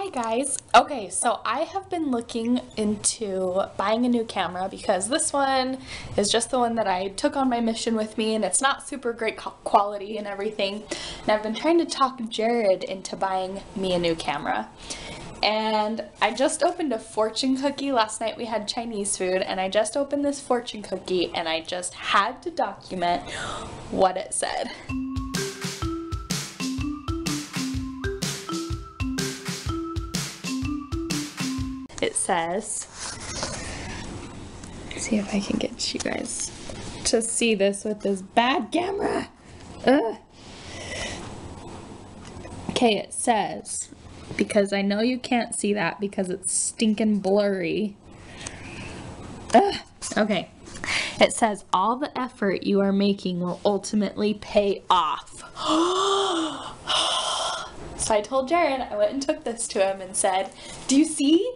Hi guys. Okay, so I have been looking into buying a new camera because this one is just the one that I took on my mission with me and it's not super great quality and everything. And I've been trying to talk Jared into buying me a new camera. And I just opened a fortune cookie. Last night we had Chinese food and I just opened this fortune cookie and I just had to document what it said. Says, see if I can get you guys to see this with this bad camera. Ugh. Okay, it says, because I know you can't see that because it's stinking blurry. Ugh. Okay. It says, all the effort you are making will ultimately pay off. so I told Jared, I went and took this to him and said, do you see?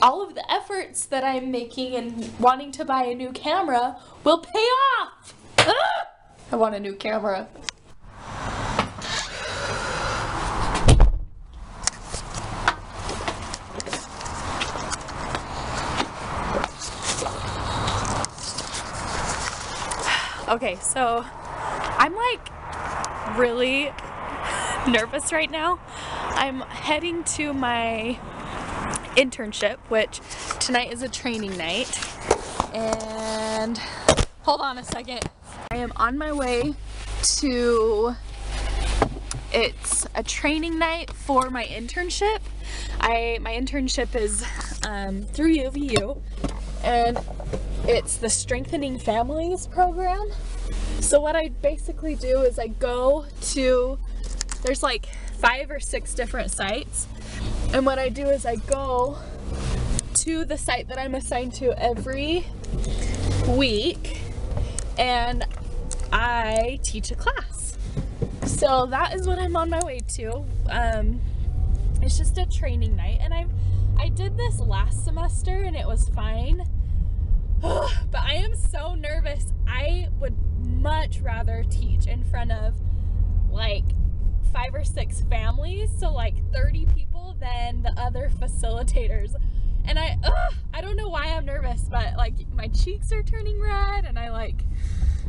All of the efforts that I'm making and wanting to buy a new camera will pay off. Ah! I want a new camera. Okay, so I'm like really nervous right now. I'm heading to my internship, which tonight is a training night. And hold on a second. I am on my way to, it's a training night for my internship. I My internship is um, through UVU and it's the Strengthening Families program. So what I basically do is I go to, there's like five or six different sites and what I do is I go to the site that I'm assigned to every week and I teach a class. So that is what I'm on my way to. Um, it's just a training night and I I did this last semester and it was fine. but I am so nervous. I would much rather teach in front of like five or six families, so like 30 people than the other facilitators. And I, ugh, I don't know why I'm nervous, but like my cheeks are turning red and I like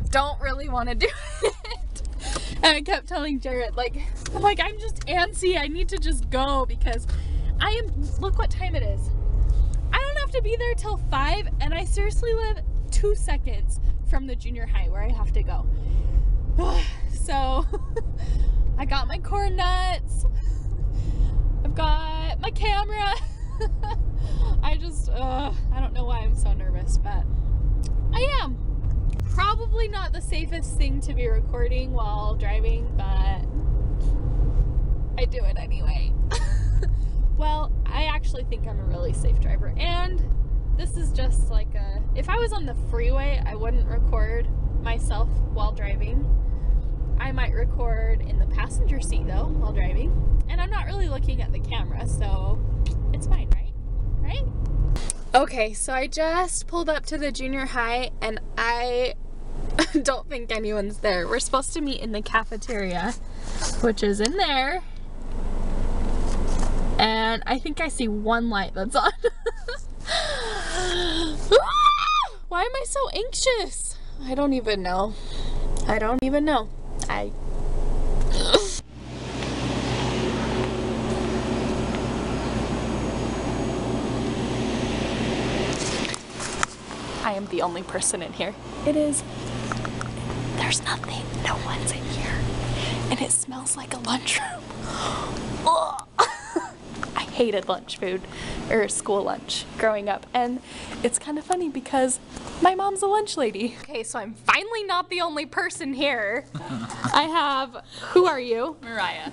don't really want to do it. and I kept telling Jared, like, I'm like, I'm just antsy. I need to just go because I am, look what time it is. I don't have to be there till five and I seriously live two seconds from the junior high where I have to go. so I got my corn nuts. I've got my camera. I just, uh, I don't know why I'm so nervous, but I am. Probably not the safest thing to be recording while driving, but I do it anyway. well, I actually think I'm a really safe driver, and this is just like a, if I was on the freeway, I wouldn't record myself while driving I might record in the passenger seat though while driving. And I'm not really looking at the camera, so it's fine, right? Right? Okay, so I just pulled up to the junior high and I don't think anyone's there. We're supposed to meet in the cafeteria, which is in there. And I think I see one light that's on. Why am I so anxious? I don't even know. I don't even know. I I am the only person in here. It is. There's nothing. No one's in here. And it smells like a lunchroom. I hated lunch food or school lunch growing up. And it's kind of funny because my mom's a lunch lady. Okay, so I'm finally not the only person here. I have, who are you? Mariah.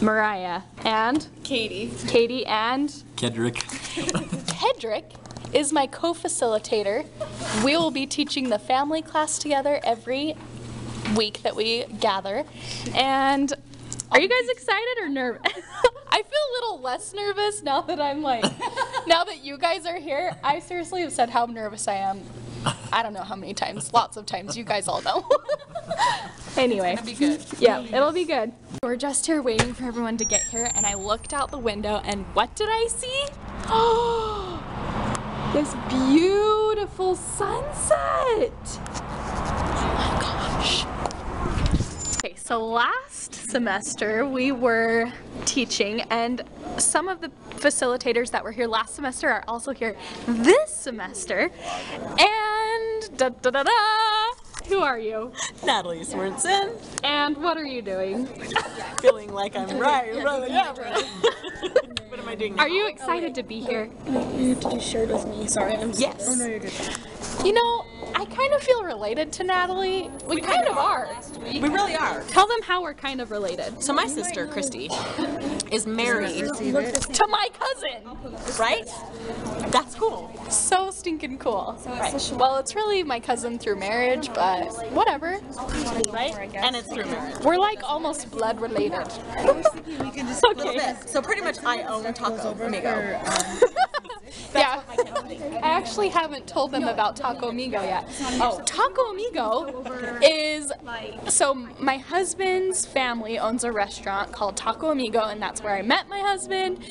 Mariah. And? Katie. Katie and? Kedrick. Kedrick is my co-facilitator. We will be teaching the family class together every week that we gather. And are you guys excited or nervous? Feel less nervous now that I'm like, now that you guys are here. I seriously have said how nervous I am I don't know how many times, lots of times, you guys all know. Anyway. It'll be good. Yeah, it'll be good. We're just here waiting for everyone to get here, and I looked out the window, and what did I see? Oh, this beautiful sunset. Oh my gosh. Okay, so last semester we were teaching, and some of the facilitators that were here last semester are also here this semester. And da da da da. Who are you? Natalie Swartzen, And what are you doing? feeling like I'm right. right, yeah, right. what am I doing now? Are you excited to be here? You you shared with me. Sorry, I'm Yes. Oh no, you're good. You know, I kind of feel related to Natalie. We, kind of are. We really are. Tell them how we're kind of related. So my sister, Christy, is married, To my cousin. right? That's cool. So stinking cool. Well, it's really my cousin through marriage, but whatever. Right? And it's through marriage. We're like almost blood related. A little bit. So pretty much I own Taco Amigo. yeah. I actually haven't told them about Taco Amigo yet. Oh, Taco Amigo is so my husband's family owns a restaurant called Taco Amigo, and that's where I met my husband.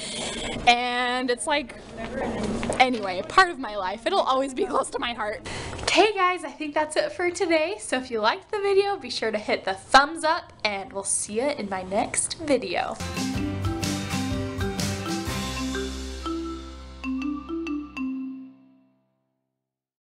And it's like, anyway, part of my life. It'll always be close to my heart. Okay, guys, I think that's it for today. So if you liked the video, be sure to hit the thumbs up, and we'll see you in my next video.